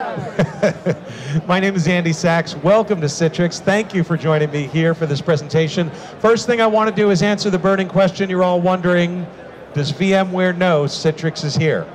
My name is Andy Saks. Welcome to Citrix. Thank you for joining me here for this presentation. First thing I want to do is answer the burning question you're all wondering, does VMware know Citrix is here?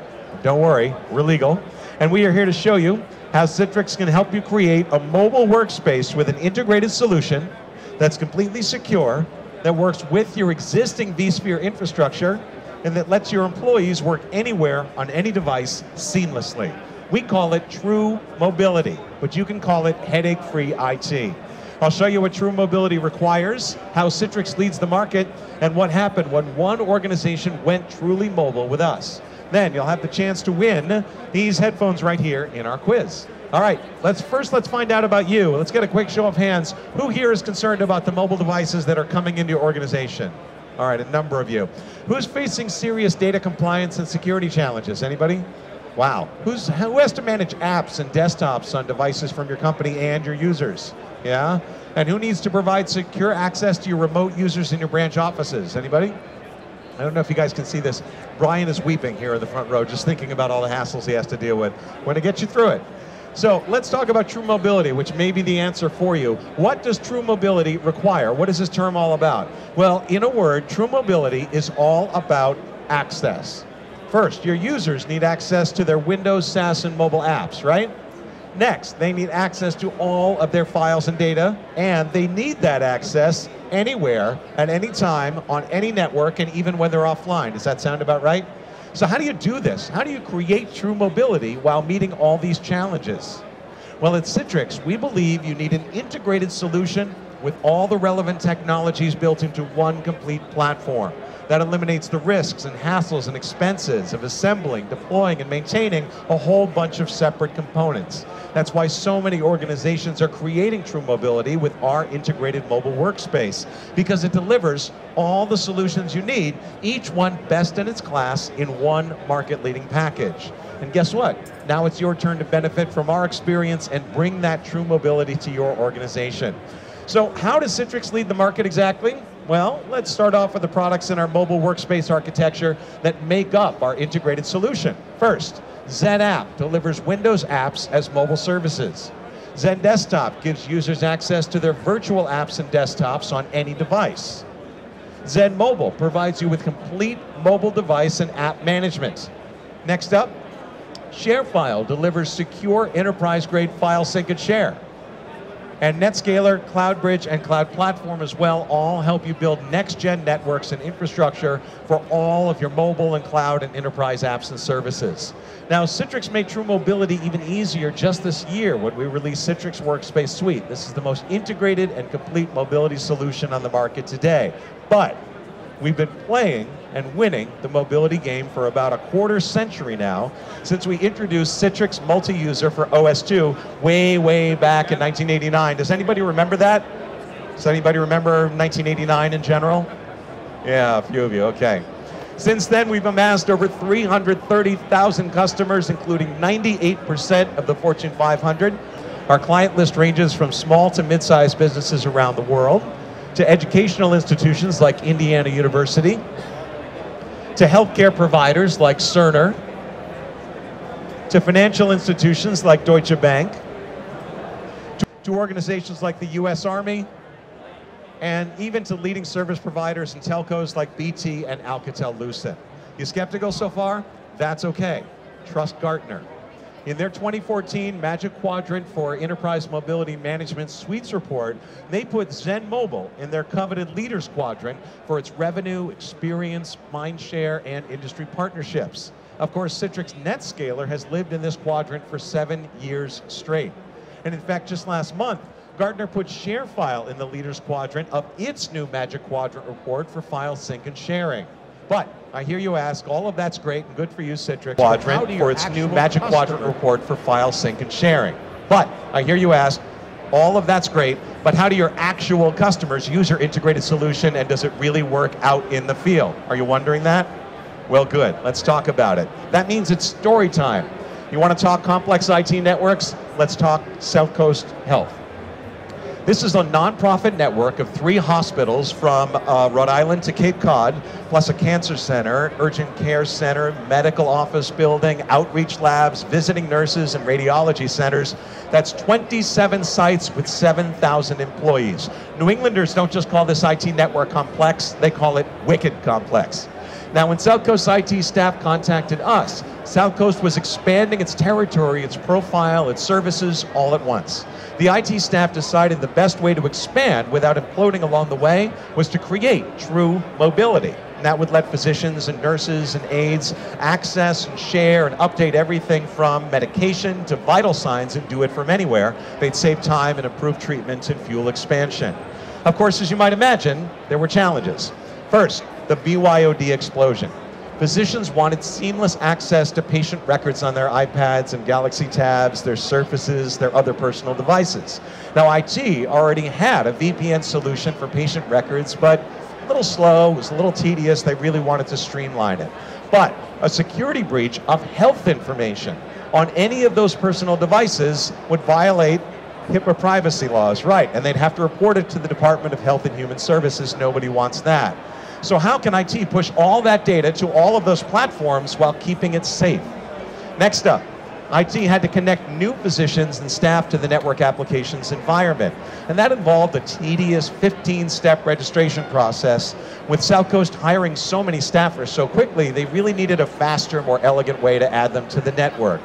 Don't worry, we're legal. And we are here to show you how Citrix can help you create a mobile workspace with an integrated solution that's completely secure, that works with your existing vSphere infrastructure, and that lets your employees work anywhere on any device seamlessly. We call it true mobility, but you can call it headache-free IT. I'll show you what true mobility requires, how Citrix leads the market, and what happened when one organization went truly mobile with us. Then you'll have the chance to win these headphones right here in our quiz. All right, let's first let's find out about you. Let's get a quick show of hands. Who here is concerned about the mobile devices that are coming into your organization? All right, a number of you. Who's facing serious data compliance and security challenges? Anybody? Wow. Who's, who has to manage apps and desktops on devices from your company and your users? Yeah? And who needs to provide secure access to your remote users in your branch offices? Anybody? I don't know if you guys can see this. Brian is weeping here in the front row, just thinking about all the hassles he has to deal with. We're going to get you through it. So let's talk about true mobility, which may be the answer for you. What does true mobility require? What is this term all about? Well, in a word, true mobility is all about access. First, your users need access to their Windows, SaaS, and mobile apps, right? Next, they need access to all of their files and data, and they need that access anywhere, at any time, on any network, and even when they're offline. Does that sound about right? So how do you do this? How do you create true mobility while meeting all these challenges? Well, at Citrix, we believe you need an integrated solution with all the relevant technologies built into one complete platform. That eliminates the risks and hassles and expenses of assembling, deploying, and maintaining a whole bunch of separate components. That's why so many organizations are creating true mobility with our integrated mobile workspace, because it delivers all the solutions you need, each one best in its class in one market leading package. And guess what? Now it's your turn to benefit from our experience and bring that true mobility to your organization. So, how does Citrix lead the market exactly? Well, let's start off with the products in our mobile workspace architecture that make up our integrated solution. First, XenApp delivers Windows apps as mobile services. XenDesktop gives users access to their virtual apps and desktops on any device. XenMobile provides you with complete mobile device and app management. Next up, ShareFile delivers secure enterprise-grade file sync and share. And NetScaler, CloudBridge, and Cloud Platform as well all help you build next-gen networks and infrastructure for all of your mobile and cloud and enterprise apps and services. Now, Citrix made true mobility even easier just this year when we released Citrix Workspace Suite. This is the most integrated and complete mobility solution on the market today. But we've been playing and winning the mobility game for about a quarter century now since we introduced Citrix Multi-User for OS2 way, way back in 1989. Does anybody remember that? Does anybody remember 1989 in general? Yeah, a few of you, okay. Since then, we've amassed over 330,000 customers, including 98% of the Fortune 500. Our client list ranges from small to mid-sized businesses around the world, to educational institutions like Indiana University, to healthcare providers like Cerner, to financial institutions like Deutsche Bank, to, to organizations like the US Army, and even to leading service providers and telcos like BT and Alcatel-Lucent. You skeptical so far? That's okay. Trust Gartner. In their 2014 Magic Quadrant for Enterprise Mobility Management Suites report, they put XenMobile in their coveted Leaders Quadrant for its revenue, experience, mindshare, and industry partnerships. Of course, Citrix NetScaler has lived in this quadrant for seven years straight. And in fact, just last month, Gartner put ShareFile in the Leaders Quadrant of its new Magic Quadrant report for file sync and sharing. But I hear you ask, all of that's great and good for you, Citrix Quadrant, for its new Magic Quadrant report for file sync and sharing. But I hear you ask, all of that's great, but how do your actual customers use your integrated solution and does it really work out in the field? Are you wondering that? Well, good. Let's talk about it. That means it's story time. You want to talk complex IT networks? Let's talk South Coast Health. This is a nonprofit network of three hospitals from uh, Rhode Island to Cape Cod, plus a cancer center, urgent care center, medical office building, outreach labs, visiting nurses, and radiology centers. That's 27 sites with 7,000 employees. New Englanders don't just call this IT network complex, they call it wicked complex. Now, when South Coast IT staff contacted us, South Coast was expanding its territory, its profile, its services all at once. The IT staff decided the best way to expand without imploding along the way was to create true mobility. And that would let physicians and nurses and aides access and share and update everything from medication to vital signs and do it from anywhere. They'd save time and improve treatment and fuel expansion. Of course, as you might imagine, there were challenges. First, the BYOD explosion. Physicians wanted seamless access to patient records on their iPads and Galaxy Tabs, their Surfaces, their other personal devices. Now, IT already had a VPN solution for patient records, but a little slow, it was a little tedious. They really wanted to streamline it. But a security breach of health information on any of those personal devices would violate HIPAA privacy laws, right? And they'd have to report it to the Department of Health and Human Services. Nobody wants that. So how can IT push all that data to all of those platforms while keeping it safe? Next up, IT had to connect new physicians and staff to the network applications environment. And that involved a tedious 15-step registration process. With South Coast hiring so many staffers so quickly, they really needed a faster, more elegant way to add them to the network.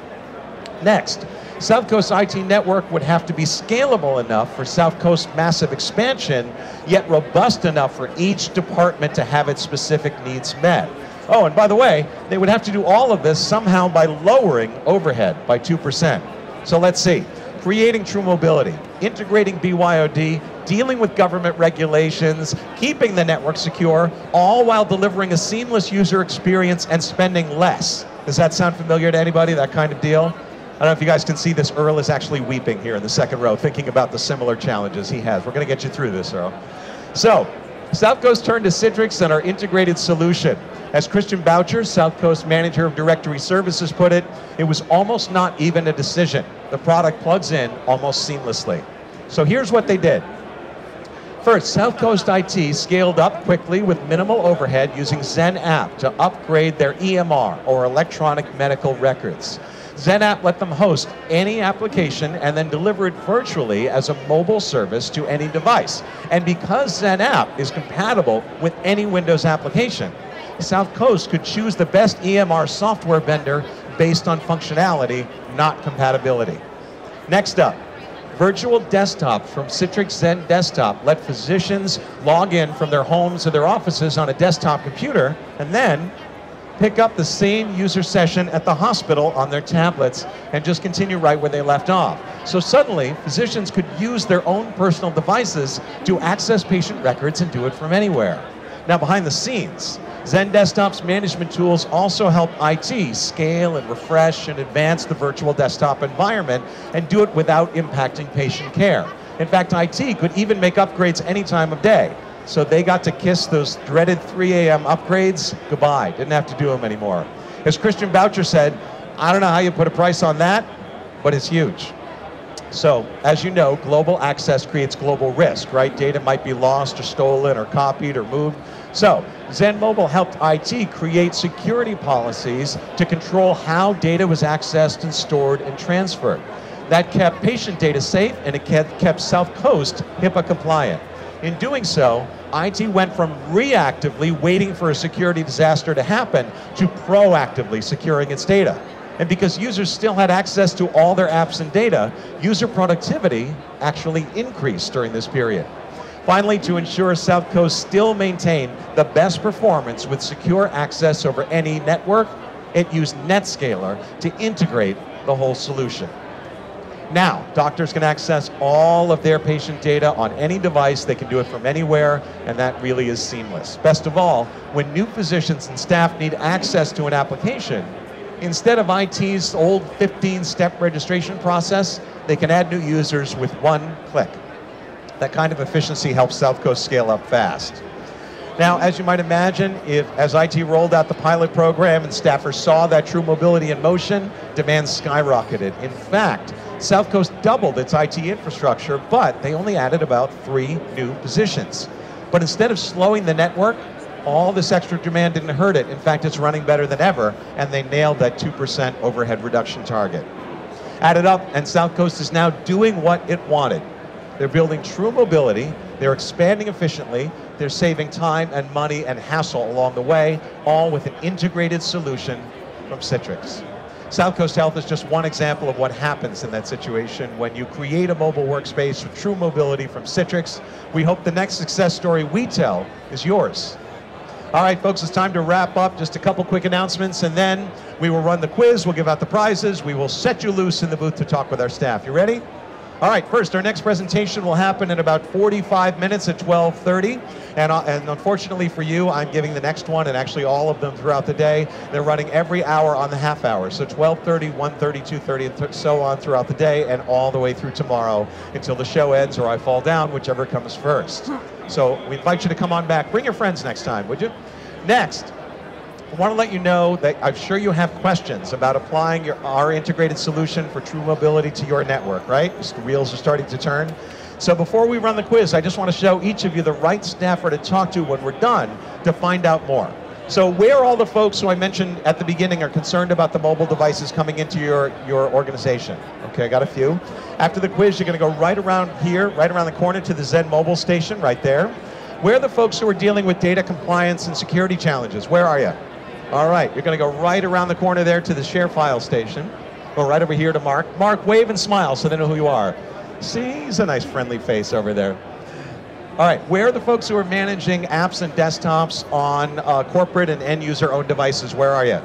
Next, South Coast IT network would have to be scalable enough for South Coast massive expansion, yet robust enough for each department to have its specific needs met. Oh, and by the way, they would have to do all of this somehow by lowering overhead by 2%. So let's see. Creating true mobility, integrating BYOD, dealing with government regulations, keeping the network secure, all while delivering a seamless user experience and spending less. Does that sound familiar to anybody, that kind of deal? I don't know if you guys can see this. Earl is actually weeping here in the second row, thinking about the similar challenges he has. We're going to get you through this, Earl. So, South Coast turned to Citrix and our integrated solution. As Christian Boucher, South Coast Manager of Directory Services, put it, it was almost not even a decision. The product plugs in almost seamlessly. So here's what they did. First, South Coast IT scaled up quickly with minimal overhead using XenApp to upgrade their EMR, or electronic medical records. XenApp let them host any application and then deliver it virtually as a mobile service to any device. And because XenApp is compatible with any Windows application, South Coast could choose the best EMR software vendor based on functionality, not compatibility. Next up, virtual desktop from Citrix XenDesktop let physicians log in from their homes or their offices on a desktop computer and then pick up the same user session at the hospital on their tablets and just continue right where they left off. So suddenly, physicians could use their own personal devices to access patient records and do it from anywhere. Now, behind the scenes, XenDesktop's management tools also help IT scale and refresh and advance the virtual desktop environment and do it without impacting patient care. In fact, IT could even make upgrades any time of day. So they got to kiss those dreaded 3 a.m. upgrades goodbye. Didn't have to do them anymore. As Christian Boucher said, I don't know how you put a price on that, but it's huge. So, as you know, global access creates global risk, right? Data might be lost or stolen or copied or moved. So, XenMobile helped IT create security policies to control how data was accessed and stored and transferred. That kept patient data safe and it kept South Coast HIPAA compliant. In doing so, IT went from reactively waiting for a security disaster to happen to proactively securing its data. And because users still had access to all their apps and data, user productivity actually increased during this period. Finally, to ensure South Coast still maintained the best performance with secure access over any network, it used NetScaler to integrate the whole solution. Now, doctors can access all of their patient data on any device. They can do it from anywhere, and that really is seamless. Best of all, when new physicians and staff need access to an application, instead of IT's old 15 step registration process, they can add new users with one click. That kind of efficiency helps South Coast scale up fast. Now, as you might imagine, if as IT rolled out the pilot program and staffers saw that true mobility in motion, demand skyrocketed. In fact, South Coast doubled its IT infrastructure, but they only added about three new positions. But instead of slowing the network, all this extra demand didn't hurt it. In fact, it's running better than ever, and they nailed that 2% overhead reduction target. Added up, and South Coast is now doing what it wanted. They're building true mobility, they're expanding efficiently, they're saving time and money and hassle along the way, all with an integrated solution from Citrix. South Coast Health is just one example of what happens in that situation when you create a mobile workspace with true mobility from Citrix. We hope the next success story we tell is yours. All right, folks, it's time to wrap up. Just a couple quick announcements, and then we will run the quiz. We'll give out the prizes. We will set you loose in the booth to talk with our staff. You ready? All right, first, our next presentation will happen in about 45 minutes at 12.30. And, uh, and unfortunately for you, I'm giving the next one, and actually all of them throughout the day. They're running every hour on the half hour. So 12.30, 1.30, 2.30, and so on throughout the day, and all the way through tomorrow until the show ends or I fall down, whichever comes first. So we invite you to come on back. Bring your friends next time, would you? Next, I want to let you know that I'm sure you have questions about applying your, our integrated solution for true mobility to your network, right? The wheels are starting to turn. So before we run the quiz, I just want to show each of you the right staffer to talk to when we're done to find out more. So where all the folks who I mentioned at the beginning are concerned about the mobile devices coming into your, your organization? Okay, I got a few. After the quiz, you're going to go right around here, right around the corner to the XenMobile station right there. Where are the folks who are dealing with data compliance and security challenges? Where are you? All right, you're going to go right around the corner there to the ShareFile station. Go right over here to Mark. Mark, wave and smile so they know who you are. See, he's a nice friendly face over there. All right, where are the folks who are managing apps and desktops on uh, corporate and end user owned devices? Where are you?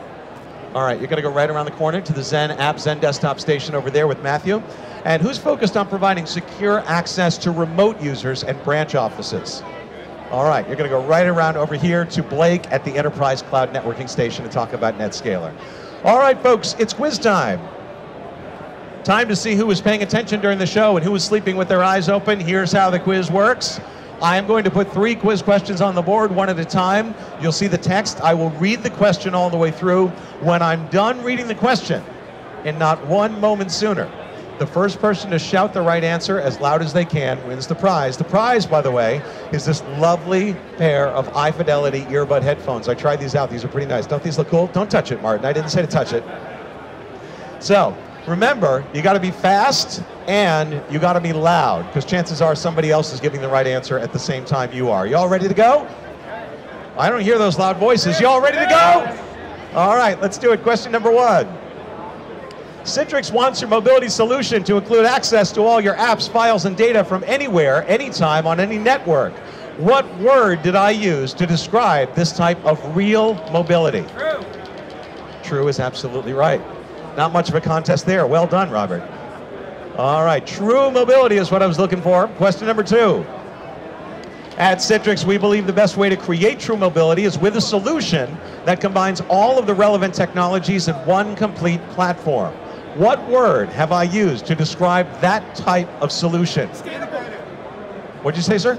All right, you're going to go right around the corner to the XenApp, Zen desktop station over there with Matthew. And who's focused on providing secure access to remote users and branch offices? All right, you're going to go right around over here to Blake at the Enterprise Cloud Networking Station to talk about NetScaler. All right, folks, it's quiz time. Time to see who was paying attention during the show and who was sleeping with their eyes open. Here's how the quiz works. I am going to put three quiz questions on the board, one at a time. You'll see the text. I will read the question all the way through. When I'm done reading the question, and not one moment sooner, the first person to shout the right answer as loud as they can wins the prize. The prize, by the way, is this lovely pair of iFidelity earbud headphones. I tried these out. These are pretty nice. Don't these look cool? Don't touch it, Martin. I didn't say to touch it. So, remember, you got to be fast and you got to be loud because chances are somebody else is giving the right answer at the same time you are. Y'all ready to go? I don't hear those loud voices. Y'all ready to go? All right, let's do it. Question number one. Citrix wants your mobility solution to include access to all your apps, files, and data from anywhere, anytime, on any network. What word did I use to describe this type of real mobility? True. True is absolutely right. Not much of a contest there. Well done, Robert. All right, true mobility is what I was looking for. Question number two. At Citrix, we believe the best way to create true mobility is with a solution that combines all of the relevant technologies in one complete platform. What word have I used to describe that type of solution? What'd you say, sir?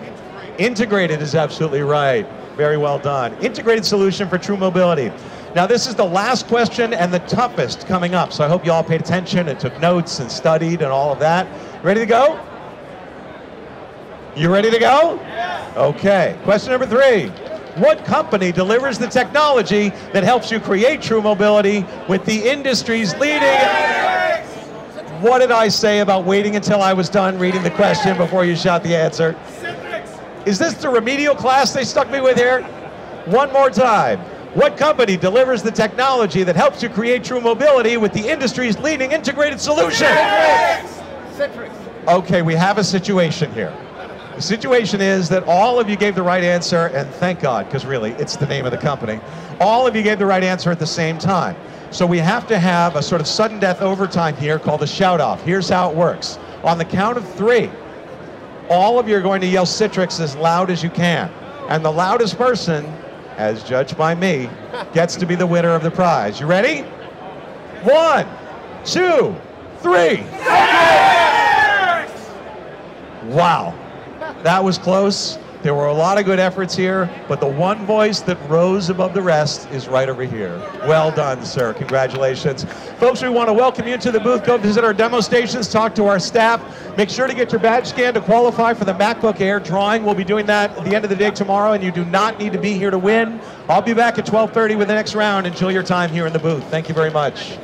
Integrated is absolutely right. Very well done. Integrated solution for true mobility. Now, this is the last question and the toughest coming up, so I hope you all paid attention and took notes and studied and all of that. Ready to go? You ready to go? Yeah. Okay. Question number three. What company delivers the technology that helps you create true mobility with the industry's leading? What did I say about waiting until I was done reading the question before you shot the answer? Is this the remedial class they stuck me with here? One more time. What company delivers the technology that helps you create true mobility with the industry's leading integrated solution? Citrix. Okay, we have a situation here. The situation is that all of you gave the right answer, and thank God, because really, it's the name of the company. All of you gave the right answer at the same time. So we have to have a sort of sudden death overtime here called a shout off. Here's how it works. On the count of three, all of you are going to yell Citrix as loud as you can. And the loudest person, as judged by me, gets to be the winner of the prize. You ready? One, two, three. Wow. That was close. There were a lot of good efforts here, but the one voice that rose above the rest is right over here. Well done, sir. Congratulations. Folks, we want to welcome you to the booth. Go visit our demo stations, talk to our staff. Make sure to get your badge scanned to qualify for the MacBook Air drawing. We'll be doing that at the end of the day tomorrow, and you do not need to be here to win. I'll be back at 12:30 with the next round. Enjoy your time here in the booth. Thank you very much.